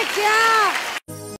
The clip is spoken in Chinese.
बच्चे हैं कि क्या